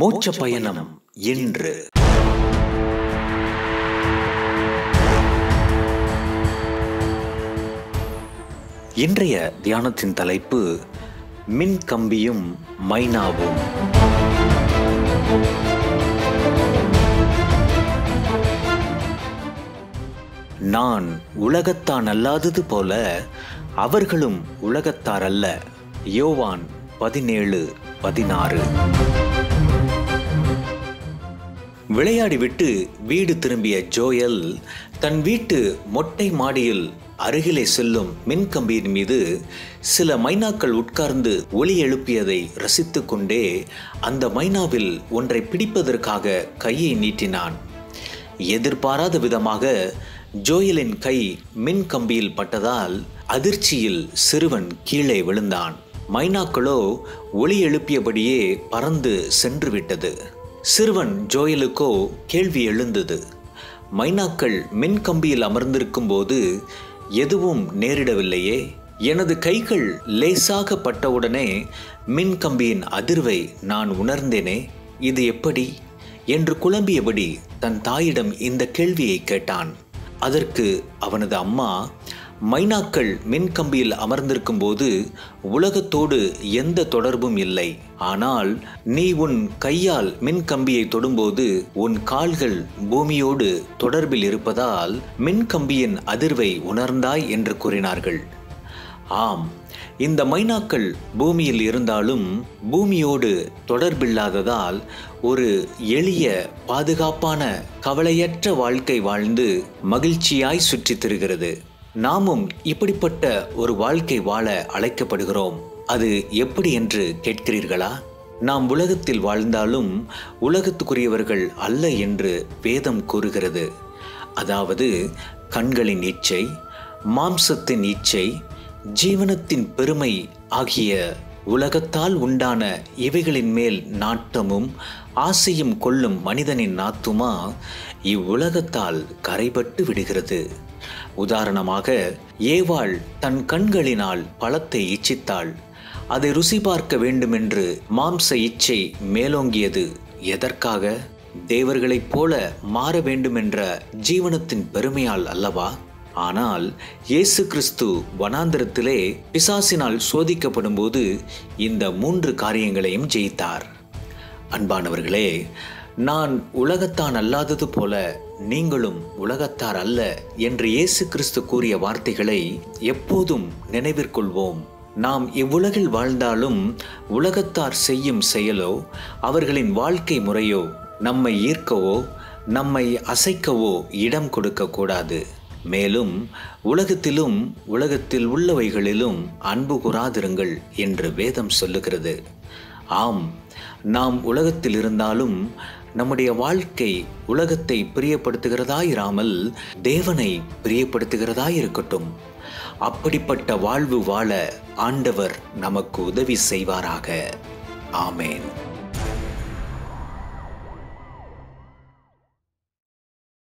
மோட்ச பயணம் இன்று. இன்றைய தியானத்தின் தலைப்பு மின் கம்பியும் மைனாவும். நான் உலகத்தான் அல்லாதது போல அவர்களும் உலகத்தார் அல்ல யோவான் பதினேழு பதினாறு. விளையாடிவிட்டு வீடு திரும்பிய ஜோயல் தன் வீட்டு மொட்டை மாடியில் அருகிலே செல்லும் மின்கம்பியின் மீது சில மைனாக்கள் உட்கார்ந்து ஒளி எழுப்பியதை ரசித்து கொண்டே அந்த மைனாவில் ஒன்றை பிடிப்பதற்காக கையை நீட்டினான். எதிர்பாராத விதமாக ஜோயலின் கை மின்கம்பியில் பட்டதால் அதிர்ச்சியில் சிறுவன் கீழே விழுந்தான். மைனாக்களோ ஒளி எழுப்பியபடியே பறந்து சென்று விட்டது சிறுவன் ஜோயலுக்கோ கேள்வி எழுந்தது. மைனாக்கள் மின் கம்பியில் அமர்ந்திருக்கும் போது எதுவும் நேரிடவில்லையே. எனது கைகள் லேசாக பட்டவுடனே மின் கம்பியின் அதிர்வை நான் உணர்ந்தேனே. இது எப்படி? என்று குழம்பியபடி தன் தாயிடம் இந்த கேள்வியை கேட்டான். அதற்கு அவனது அம்மா மைனாக்கள் மின்கம்பியில் அமர்ந்திருக்கும் போது உலகத்தோடு எந்த தொடர்பும் இல்லை. ஆனால் நீ உன் கையால் மின்கம்பியை தொடும்போது உன் கால்கள் பூமியோடு தொடர்பில் இருப்பதால் மின்கம்பியின் அதிர்வை உணர்ந்தாய் என்று கூறினார்கள். ஆம் இந்த மைனாக்கள் பூமியில் இருந்தாலும் பூமியோடு தொடர்பில்லாததால் ஒரு எளிய பாதுகாப்பான கவலையற்ற வாழ்க்கை வாழ்ந்து மகிழ்ச்சியாய் சுற்றித் திரிகிறது. நாமும் இப்படிப்பட்ட ஒரு வாழ்க்கை வாழ அழைக்கப்படுகிறோம். அது எப்படி என்று கேட்கிறீர்களா? நாம் உலகத்தில் வாழ்ந்தாலும் உலகத்துக்குரியவர்கள் அல்ல என்று வேதம் கூறுகிறது. அதாவது கண்களின் இச்சை மாம்சத்தின் இச்சை ஜீவனத்தின் பெருமை ஆகிய உலகத்தால் உண்டான இவைகளின் மேல் நாட்டமும் ஆசையும் கொள்ளும் மனிதனின் நாத்துமா இவ்வுலகத்தால் கரைபட்டு விடுகிறது. உதாரணமாக ஏவாள் தன் கண்களினால் பழத்தை இச்சித்தாள். அதை ருசி பார்க்க வேண்டுமென்று மாம்ச இச்சை மேலோங்கியது. எதற்காக? தேவர்களைப் போல மாற வேண்டுமென்ற ஜீவனத்தின் பெருமையால் அல்லவா? ஆனால் இயேசு கிறிஸ்து வனாந்திரத்திலே பிசாசினால் சோதிக்கப்படும் போது இந்த மூன்று காரியங்களையும் ஜெயித்தார். அன்பானவர்களே நான் உலகத்தான் அல்லாதது போல நீங்களும் உலகத்தார் அல்ல என்று இயேசு கிறிஸ்து கூறிய வார்த்தைகளை எப்போதும் நினைவிற்கொள்வோம். நாம் இவ்வுலகில் வாழ்ந்தாலும் உலகத்தார் செய்யும் செயலோ அவர்களின் வாழ்க்கை முறையோ நம்மை ஈர்க்கவோ நம்மை அசைக்கவோ இடம் கொடுக்கக்கூடாது மேலும் உலகத்திலும் உலகத்தில் உள்ளவைகளிலும் அன்பு கூறாதிருங்கள் என்று வேதம் சொல்லுகிறது. ஆம் நாம் உலகத்தில் இருந்தாலும் நம்முடைய வாழ்க்கை உலகத்தை பிரியப்படுத்துகிறதா இராமல் தேவனை பிரியப்படுத்துகிறதா இருக்கட்டும். அப்படிப்பட்ட வாழ்வு வாழ ஆண்டவர் நமக்கு உதவி செய்வாராக. ஆமேன்.